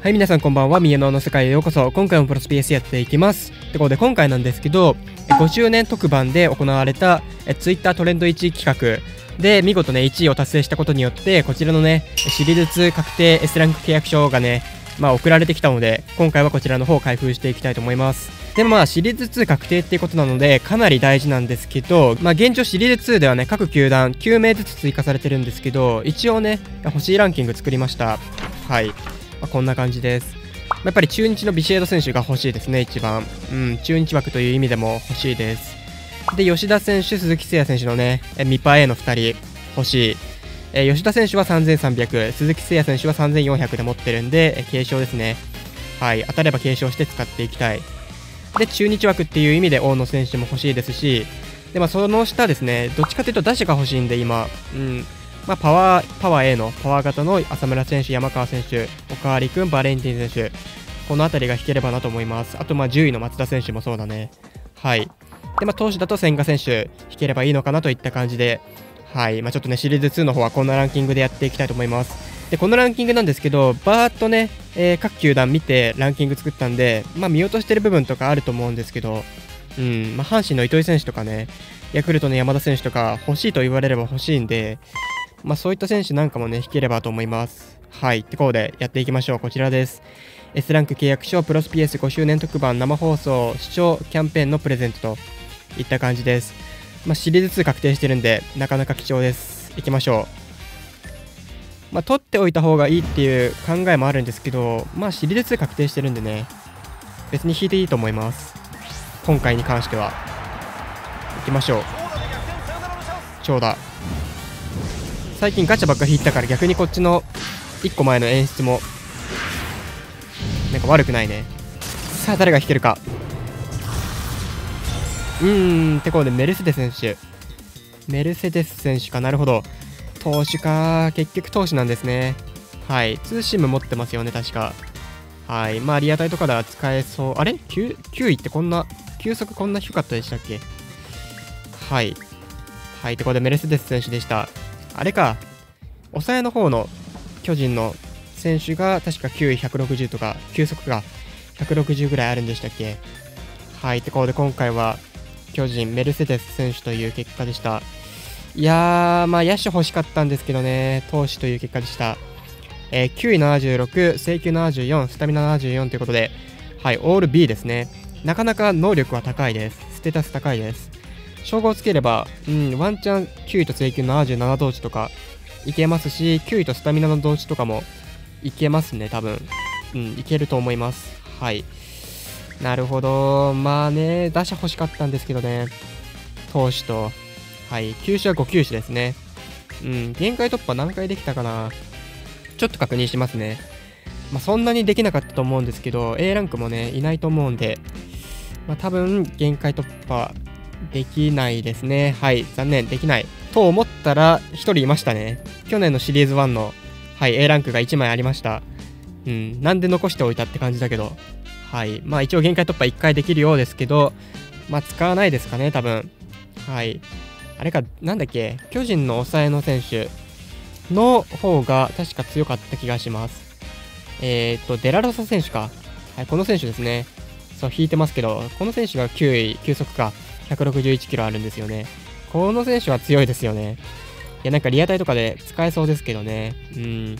はい、皆さんこんばんは。三重のの世界へようこそ。今回もプロス PS やっていきます。ってことで、今回なんですけど、5周年特番で行われた Twitter トレンド1企画で、見事ね、1位を達成したことによって、こちらのね、シリーズ2確定 S ランク契約書がね、まあ送られてきたので、今回はこちらの方を開封していきたいと思います。でもまあシリーズ2確定っていうことなので、かなり大事なんですけど、まあ現状シリーズ2ではね、各球団9名ずつ追加されてるんですけど、一応ね、欲しいランキング作りました。はい。まあ、こんな感じです。やっぱり中日のビシエド選手が欲しいですね、一番。うん、中日枠という意味でも欲しいです。で、吉田選手、鈴木誠也選手のね、えミパ A の2人欲しい。え吉田選手は3300、鈴木誠也選手は3400で持ってるんで、え継承ですね。はい、当たれば継承して使っていきたい。で、中日枠っていう意味で大野選手も欲しいですし、で、まあ、その下ですね、どっちかというと打者が欲しいんで、今、うん、まあ、パワー、パワー A のパワー型の浅村選手、山川選手、おかわりくん、バレンティン選手、この辺りが引ければなと思います。あと、ま、10位の松田選手もそうだね。はい。で、まあ、投手だと千賀選手、引ければいいのかなといった感じで、はい。まあ、ちょっとね、シリーズ2の方はこんなランキングでやっていきたいと思います。で、このランキングなんですけど、バーっとね、えー、各球団見てランキング作ったんで、まあ、見落としてる部分とかあると思うんですけど、うん、まあ、阪神の糸井選手とかね、ヤクルトの山田選手とか欲しいと言われれば欲しいんで、まあ、そういった選手なんかもね、引ければと思います。はい。ってことで、やっていきましょう。こちらです。S ランク契約書プロス PS5 周年特番生放送視聴キャンペーンのプレゼントといった感じです。まあ、シリーズ2確定してるんで、なかなか貴重です。いきましょう。まあ、取っておいた方がいいっていう考えもあるんですけど、まあ、シリーズ2確定してるんでね、別に引いていいと思います。今回に関しては。いきましょう。長打。最近ガチャばっか引いたから逆にこっちの1個前の演出もなんか悪くないね。さあ誰が引けるか。うーんってことでメルセデス選手。メルセデス選手か。なるほど。投手か。結局投手なんですね。はい。ツーシーム持ってますよね確か。はい。まあリアタイとかでは使えそう。あれ？9, 9位ってこんな球速こんな低かったでしたっけ？はい。はい。ってことでメルセデス選手でした。あれか、抑えの方の巨人の選手が確か9位160とか、球速が160ぐらいあるんでしたっけはい、ってことで今回は巨人、メルセデス選手という結果でした。いやー、まあ野手欲しかったんですけどね、投手という結果でした。えー、9位76、制球74、スタミナ74ということで、はい、オール B ですね。なかなか能力は高いです。ステータス高いです。称号をつければ、うん、ワンチャン9位と請求77同値とかいけますし、9位とスタミナの同値とかもいけますね、多分。うん、いけると思います。はい。なるほど。まあね、打者欲しかったんですけどね。投手と、はい、球種は5球種ですね。うん、限界突破何回できたかなちょっと確認しますね。まあ、そんなにできなかったと思うんですけど、A ランクもね、いないと思うんで、まあ、多分、限界突破できないですね。はい、残念、できない。と思ったら、1人いましたね。去年のシリーズ1の、はい、A ランクが1枚ありました。うん、なんで残しておいたって感じだけど。はい、まあ一応限界突破1回できるようですけど、まあ使わないですかね、多分。はい。あれか、なんだっけ、巨人の抑えの選手の方が確か強かった気がします。えー、っと、デラロサ選手か。はい、この選手ですね。そう、引いてますけど、この選手が9位、球速か。161キロあるんですよね。この選手は強いですよね。いや、なんかリアタイとかで使えそうですけどね。うん。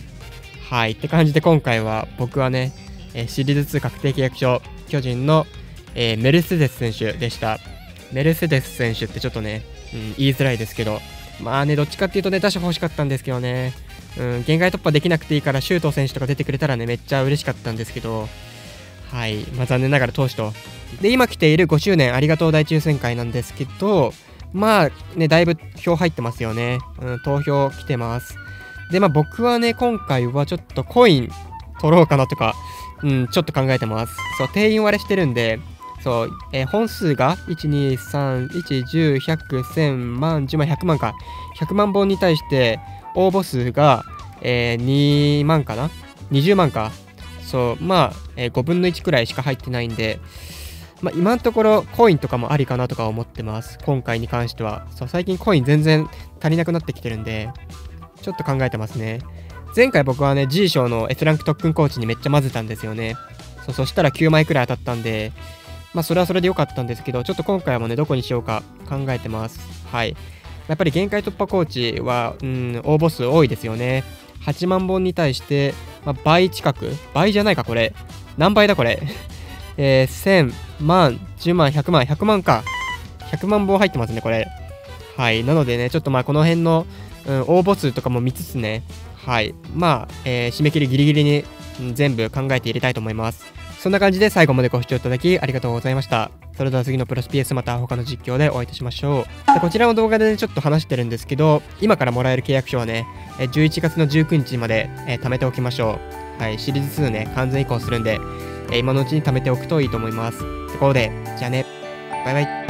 はい。って感じで今回は僕はね、えシリーズ2確定契約書、巨人の、えー、メルセデス選手でした。メルセデス選手ってちょっとね、うん、言いづらいですけど、まあね、どっちかっていうとね、打者欲しかったんですけどね、うん、限界突破できなくていいから、周東選手とか出てくれたらね、めっちゃ嬉しかったんですけど、はい、まあ、残念ながら投手とで、今来ている5周年ありがとう大抽選会なんですけど、まあね、だいぶ票入ってますよね。うん、投票来てます。で、まあ僕はね、今回はちょっとコイン取ろうかなとか、うん、ちょっと考えてます。そう、定員割れしてるんで、そう、えー、本数が、1、2、3、1、10、100、1000万、10万、100万か。100万本に対して、応募数が、えー、2万かな ?20 万か。そう、まあ、えー、5分の1くらいしか入ってないんで、まあ、今のところコインとかもありかなとか思ってます。今回に関しては。そう、最近コイン全然足りなくなってきてるんで、ちょっと考えてますね。前回僕はね G 賞の S ランク特訓コーチにめっちゃ混ぜたんですよねそうそしたら9枚くらい当たったんでまあそれはそれで良かったんですけどちょっと今回もねどこにしようか考えてますはいやっぱり限界突破コーチは、うん、応募数多いですよね。8万本に対して、まあ、倍近く？倍じゃないか、これ。何倍だ、これ？えー、1000万、10万、100万、100万か。100万本入ってますね、これ。はい。なのでね、ちょっとまあ、この辺の、うん、応募数とかも見つつね、はい。まあ、えー、締め切りギリギリに、うん、全部考えて入れたいと思います。そんな感じで最後までご視聴いただきありがとうございました。それでは次のプロス PS また他の実況でお会いいたしましょう。でこちらの動画で、ね、ちょっと話してるんですけど、今からもらえる契約書はね、11月の19日まで、えー、貯めておきましょう。はい、シリーズ2ね、完全移行するんで、え、今のうちに貯めておくといいと思います。ところで、じゃあね、バイバイ。